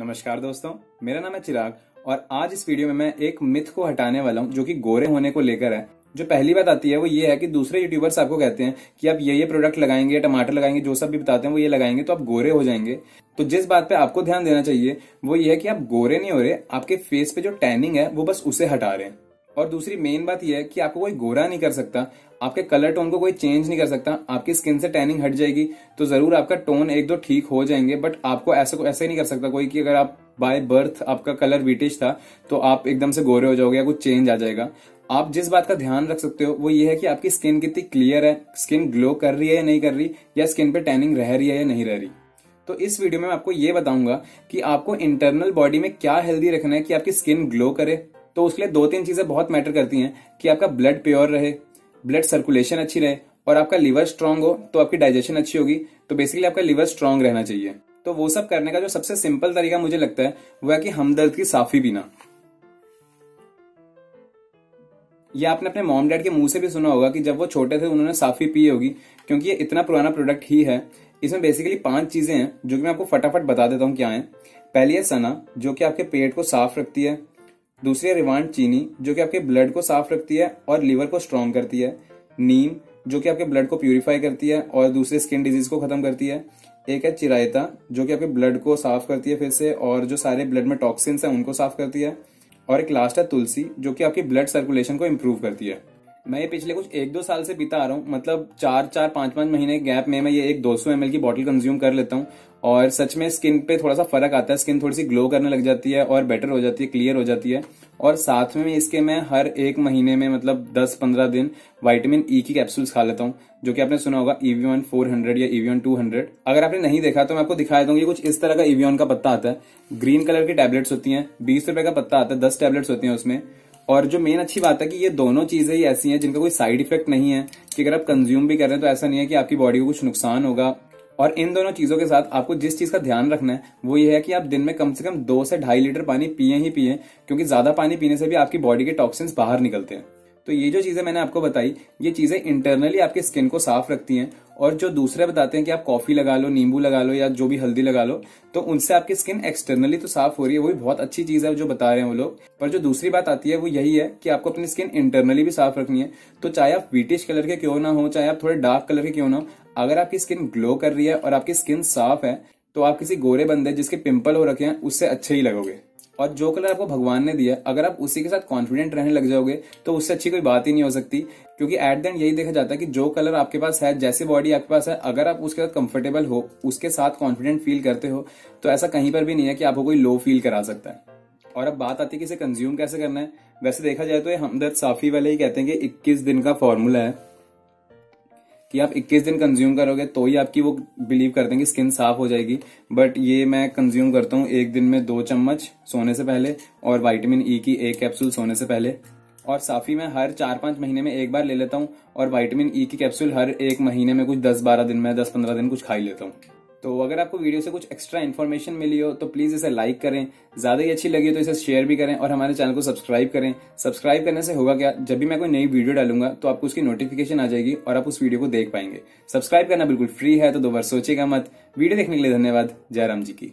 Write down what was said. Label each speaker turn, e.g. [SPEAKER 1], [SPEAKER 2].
[SPEAKER 1] नमस्कार दोस्तों, मेरा नाम है चिराग और आज इस वीडियो में मैं एक मिथ को हटाने वाला हूँ जो कि गोरे होने को लेकर है। जो पहली बात आती है वो ये है कि दूसरे यूट्यूबर्स आपको कहते हैं कि आप ये ये प्रोडक्ट लगाएँगे, टमाटर लगाएँगे, जो सब भी बताते हैं वो ये लगाएँगे तो आप गोरे हो जाएँगे। तो जिस बात पे आपको ध्यान देना चाहिए, वो ये है कि आप गोरे नहीं हो रहे, आपके फेस पे जो टैनिंग है, वो बस उसे हटा रहे हैं। और दूसरी मेन बात यह है कि आपको कोई गोरा नहीं कर सकता, आपके कलर टोन को कोई चेंज नहीं कर सकता, आपकी स्किन से टैनिंग हट जाएगी तो ज़रूर आपका टोन एक दो ठीक हो जाएँगे बट आपको ऐसा ऐसे नहीं कर सकता कोई कि अगर आप बाय बर्थ आपका कलर विटिश था तो आप एकदम से गोरे हो जाओगे या कुछ चेंज आ जाएगा। आप जिस बात का ध्यान रख सकते हो, वो ये है कि आपकी स्किन कितनी क्लियर है स्किन ग्लो कर रही है या नहीं कर रही, या स्किन पे टैनिंग रह रही है या नहीं रह रही। तो इस वीडियो में मैं आपको ये बताऊँगा कि आपको इंटरनल बॉडी में क्या हेल्दी रखना है कि आपकी स्किन ग्लो करे। तो उसके लिए दो तीन चीज़ें बहुत मैटर करती हैं कि आपका ब्लड प्योर रहे ब्लड सर्कुलेशन अच्छी रहे और आपका लिवर स्ट्रांग हो तो आपकी डाइजेशन अच्छी होगी। तो बेसिकली आपका लिवर स्ट्रांग रहना चाहिए। तो वो सब करने का जो सबसे सिंपल तरीका मुझे लगता है, वो है कि हमदर्द की साफी पीना। ये आपने अपने मॉम डैड के मुँह से भी सुना होगा कि जब वो छोटे थे उन्होंने साफी पी होगी, क्योंकि ये इतना पुराना प्रोडक्ट ही है। इसमें बेसिकली पाँच चीज़ें हैं जो कि मैं आपको फटाफट बता देता हूँ क्या है। पहली है सना, जो कि आपके पेट को साफ़ रखती है। दूसरी है रिवांड चीनी, जो कि आपके ब्लड को साफ़ रखती है और लीवर को स्ट्रॉन्ग करती है। नीम, जो कि आपके ब्लड को प्यूरिफाई करती है और दूसरे स्किन डिज़ीज़ को खत्म करती है। एक है चिरायता, जो कि आपके ब्लड को साफ़ करती है फिर से और जो सारे ब्लड में टॉक्सिन्स हैं उनको साफ़ करती है। और एक लास्ट है तुलसी, जो कि आपकी ब्लड सर्कुलेशन को इम्प्रूव करती है। मैं ये पिछले कुछ एक दो साल से पीता आ रहा हूँ। मतलब चार चार पाँच पाँच महीने गैप में मैं ये एक 200 सौ की बॉटल कंज्यूम कर लेता हूँ। और सच में स्किन पे थोड़ा सा फ़र्क आता है। स्किन थोड़ी सी ग्लो करने लग जाती है और बेटर हो जाती है क्लियर हो जाती है। और साथ में इसके मैं हर एक महीने में मतलब 10-15 दिन विटामिन ई e की कैप्सूल्स खा लेता हूँ, जो कि आपने सुना होगा ईवीओन फोर हंड्रेड या ईवीओन टू हंड्रेड अगर आपने नहीं देखा तो मैं आपको दिखा दूँगी कुछ इस तरह का ईवीओन का पत्ता आता है। ग्रीन कलर की टैबलेट्स होती हैं, बीस रुपए का पत्ता आता है, दस टैबलेट्स होती हैं उसमें। और जो मेन अच्छी बात है कि ये दोनों चीज़ें ही ऐसी हैं जिनका कोई साइड इफ़ेक्ट नहीं है कि अगर आप कंज्यूम भी कर रहे हैं तो ऐसा नहीं है कि आपकी बॉडी को कुछ नुकसान होगा। और इन दोनों चीज़ों के साथ आपको जिस चीज़ का ध्यान रखना है, वो ये है कि आप दिन में कम से कम दो से ढाई लीटर पानी पिए ही पिए, क्योंकि ज़्यादा पानी पीने से भी आपकी बॉडी के टॉक्सिन्स बाहर निकलते हैं। तो ये जो चीज़ें मैंने आपको बताई, ये चीज़ें इंटरनली आपके स्किन को साफ़ रखती हैं और जो दूसरे बताते हैं कि आप कॉफ़ी लगा लो, नींबू लगा लो या जो भी हल्दी लगा लो तो उनसे आपकी स्किन एक्सटर्नली तो साफ़ हो रही है, वो भी बहुत अच्छी चीज़ है जो बता रहे हैं वो लोग। पर जो दूसरी बात आती है वो यही है कि आपको अपनी स्किन इंटरनली भी साफ़ रखनी है। तो चाहे आप वीटिश कलर के क्यों ना हो, चाहे आप थोड़े डार्क कलर के क्यों ना हो, अगर आपकी स्किन ग्लो कर रही है और आपकी स्किन साफ़ है तो आप किसी गोरे बंदे जिसके पिंपल हो रखे हैं, उससे अच्छे ही लगोगे। और जो कलर आपको भगवान ने दिया, अगर आप उसी के साथ कॉन्फिडेंट रहने लग जाओगे तो उससे अच्छी कोई बात ही नहीं हो सकती। क्योंकि एट द एंड यही देखा जाता है कि जो कलर आपके पास है, जैसे बॉडी आपके पास है, अगर आप उसके साथ कंफर्टेबल हो, उसके साथ कॉन्फिडेंट फील करते हो तो ऐसा कहीं पर भी नहीं है कि आपको कोई लो फील करा सकता है। और अब बात आती है कि इसे कंज्यूम कैसे करना है। वैसे देखा जाए तो ये हमदर्द साफी वाले ही कहते हैं कि 21 दिन का फॉर्मूला है। कि आप 21 दिन कंज्यूम करोगे तो ही आपकी वो बिलीव करते हैं कि स्किन साफ़ हो जाएगी। बट ये मैं कंज्यूम करता हूँ एक दिन में दो चम्मच सोने से पहले और वाइटामिन ई e की एक कैप्सूल सोने से पहले। और साफी मैं हर चार पाँच महीने में एक बार ले लेता हूँ और वाइटामिन ई e की कैप्सूल हर एक महीने में कुछ दस बारह दिन, में दस पंद्रह दिन कुछ खा ही लेता हूँ। तो अगर आपको वीडियो से कुछ एक्स्ट्रा इन्फॉर्मेशन मिली हो तो प्लीज़ इसे लाइक करें। ज़्यादा ही अच्छी लगी तो इसे शेयर भी करें और हमारे चैनल को सब्सक्राइब करें। सब्सक्राइब करने से होगा क्या? जब भी मैं कोई नई वीडियो डालूँगा तो आपको उसकी नोटिफिकेशन आ जाएगी और आप उस वीडियो को देख पाएँगे। सब्सक्राइब करना बिल्कुल फ्री है तो दो बार सोचेगा मत। वीडियो देखने के लिए धन्यवाद। जयराम जी की।